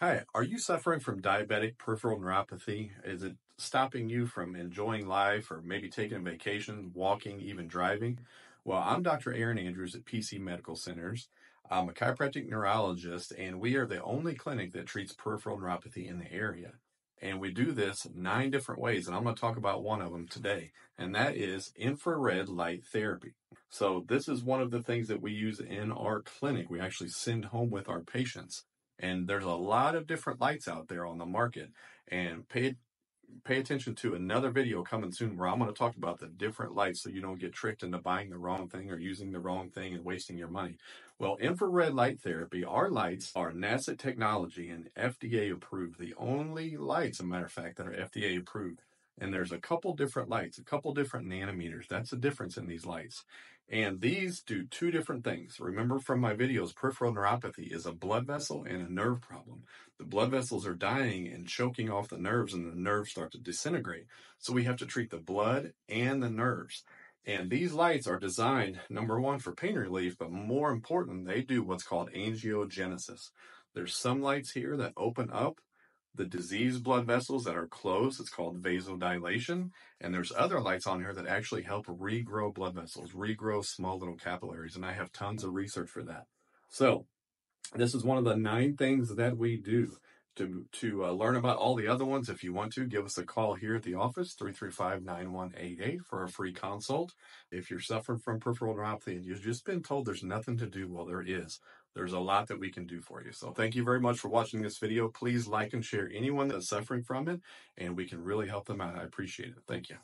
Hi, are you suffering from diabetic peripheral neuropathy? Is it stopping you from enjoying life or maybe taking a vacation, walking, even driving? Well, I'm Dr. Aaron Andrews at PC Medical Centers. I'm a chiropractic neurologist, and we are the only clinic that treats peripheral neuropathy in the area. And we do this nine different ways, and I'm going to talk about one of them today, and that is infrared light therapy. So, this is one of the things that we use in our clinic. We actually send home with our patients. And there's a lot of different lights out there on the market. And pay pay attention to another video coming soon where I'm going to talk about the different lights so you don't get tricked into buying the wrong thing or using the wrong thing and wasting your money. Well, infrared light therapy, our lights are NASA technology and FDA approved. The only lights, a matter of fact, that are FDA approved. And there's a couple different lights, a couple different nanometers. That's the difference in these lights. And these do two different things. Remember from my videos, peripheral neuropathy is a blood vessel and a nerve problem. The blood vessels are dying and choking off the nerves, and the nerves start to disintegrate. So we have to treat the blood and the nerves. And these lights are designed, number one, for pain relief, but more important, they do what's called angiogenesis. There's some lights here that open up the diseased blood vessels that are closed. It's called vasodilation. And there's other lights on here that actually help regrow blood vessels, regrow small little capillaries. And I have tons of research for that. So this is one of the nine things that we do. To, to uh, learn about all the other ones, if you want to, give us a call here at the office, 335 9188, for a free consult. If you're suffering from peripheral neuropathy and you've just been told there's nothing to do, well, there is. There's a lot that we can do for you. So thank you very much for watching this video. Please like and share anyone that's suffering from it, and we can really help them out. I appreciate it. Thank you.